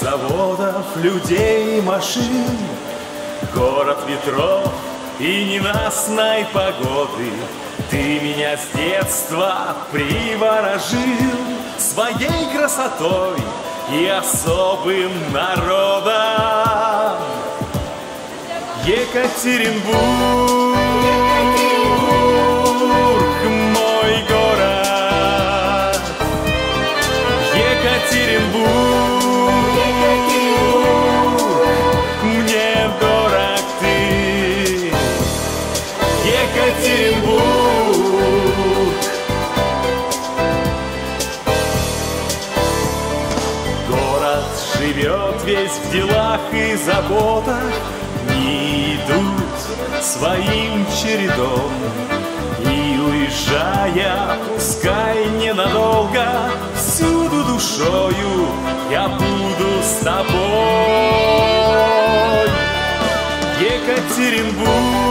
заводов, людей, машин, Город ветров и ненастной погоды. Ты меня с детства приворожил Своей красотой и особым народом. Екатеринбург, мой город. Екатеринбург, Город живет весь в делах и заботах, Не идут своим чередом. И уезжая, пускай ненадолго, Всюду душою я буду с тобой. Екатеринбург,